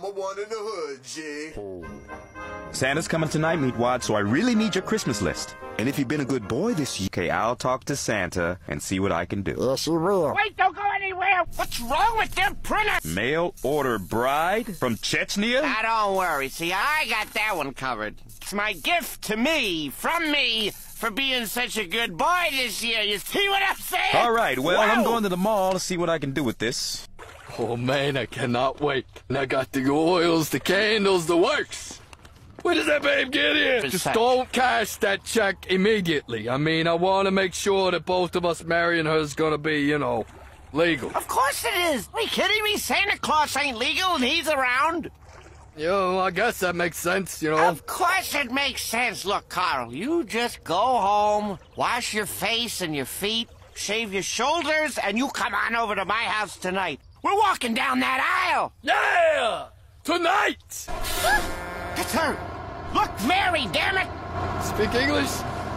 number one in the hood, G. Santa's coming tonight, Meatwad, so I really need your Christmas list. And if you've been a good boy this year, okay, I'll talk to Santa and see what I can do. Yes, you will. Wait, don't go anywhere. What's wrong with them printers? Mail order bride from Chechnya? Ah, don't worry. See, I got that one covered. It's my gift to me, from me, for being such a good boy this year. You see what I'm saying? All right, well, I'm going to the mall to see what I can do with this. Oh man, I cannot wait. And I got the oils, the candles, the works. When does that babe get here? Just sec. don't cash that check immediately. I mean, I want to make sure that both of us marrying her is gonna be, you know, legal. Of course it is. Are you kidding me? Santa Claus ain't legal and he's around. You know, I guess that makes sense, you know. Of course it makes sense. Look, Carl, you just go home, wash your face and your feet, shave your shoulders, and you come on over to my house tonight. We're walking down that aisle. Yeah! Tonight! That's her! Look, Mary, damn it! Speak English,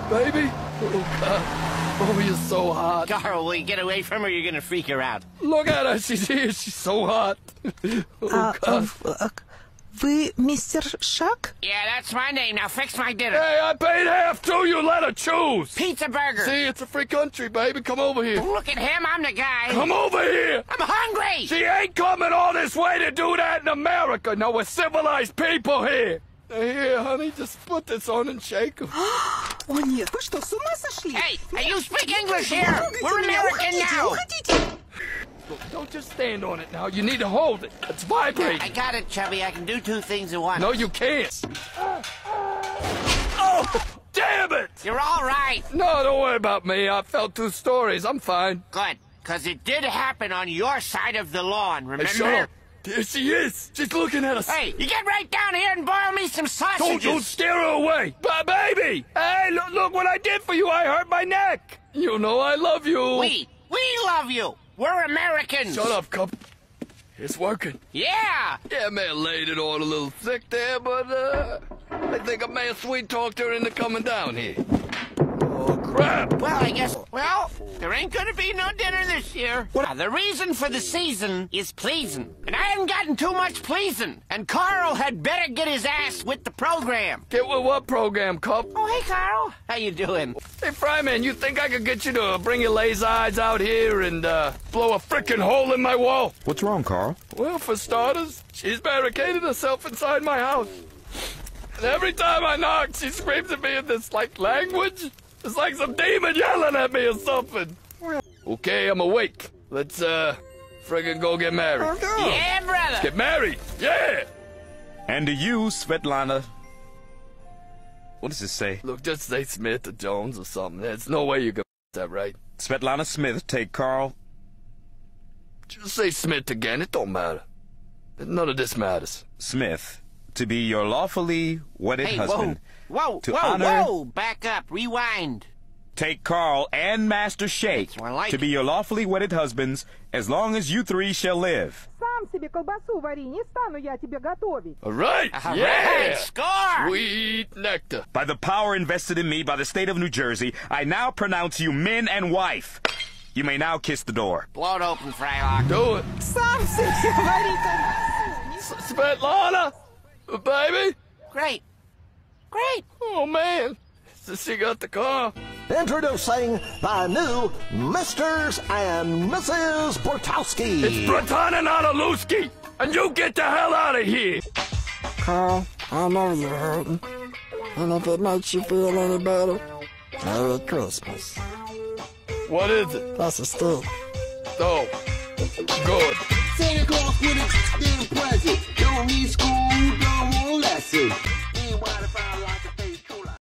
baby. Oh, oh, you're so hot. Carl, will you get away from her? You're gonna freak her out. Look at her. She's here. She's so hot. oh, uh, God. Oh, вы мистер Шак? Yeah, that's my name. Now fix my dinner. Hey, I paid half too. You let her choose. Pizza burger. See, it's a free country, baby. Come over here. Look at him. I'm the guy. Come over here. I'm hungry. She ain't coming all this way to do that in America. No, we're civilized people here. Now, Here, honey, just put this on and shake 'em. О нет, вы что, с ума сошли? Hey, hey, you speak English Не here. трогайте We're меня, American уходите, now. уходите! Look, don't just stand on it now. You need to hold it. It's vibrating. I got it, Chubby. I can do two things at once. No, you can't. Oh, damn it! You're all right. No, don't worry about me. I fell two stories. I'm fine. Good. Because it did happen on your side of the lawn, Hey, remember? shut up. There she is. She's looking at us. Hey, you get right down here and boil me some Don't, sausages. don't scare her away. Ba- baby! Hey, look, look what I did for you. I hurt my neck. You know I love you. We, we love you. We're Americans. Shut up, cup. It's working. Yeah. Yeah, have laid it on a little thick there, but, uh, I think I may have sweet talked her into coming down here. Oh, crap. Well, I guess. Well, there ain't gonna be no dinner this year. Now, the reason for the season is pleasing, and I haven't gotten too much pleasing. And Carl had better get his ass with the program. Get with what program, cup? Oh, hey, Carl. How you doing? Hey, Fryman, you think I could get you to bring your lazy eyes out here and, uh, blow a frickin' hole in my wall? What's wrong, Carl? Well, for starters, she's barricaded herself inside my house. And every time I knock, she screams at me in this, like, language. It's like some demon yelling at me or something. Okay, I'm awake. Let's, uh, friggin' go get married. Okay. Yeah, brother. Get married! Yeah! And to you, Svetlana. What does this say? Look, just say Smith or Jones or something. There's no way you can that right. Svetlana Smith, take Carl. Just say Smith again. It don't matter. None of this matters. Smith to be your lawfully wedded hey, husband. Whoa, whoa, to whoa, honor, whoa, back up, rewind. Take Carl and Master Shake like to be your lawfully wedded husbands as long as you three shall live. Сам себе колбасу вари, не стану я тебе готовить. All right, All yeah! Right, score! Sweet nectar. By the power invested in me by the state of New Jersey, I now pronounce you men and wife. You may now kiss the door. Blow it open, Frylock. Do it. Сам себе вари колбасу. Svetlana! Baby! Great. Great. Oh, man. So she got the car. Introducing the new Misters and Mrs. Bortowski. It's Brutananadilewski! And you get the hell out of here! Carl, I know you're hurting. And if it makes you feel any better, Merry Christmas. What is it? That's a stick. Oh. Good. Santa Claus with a damn present.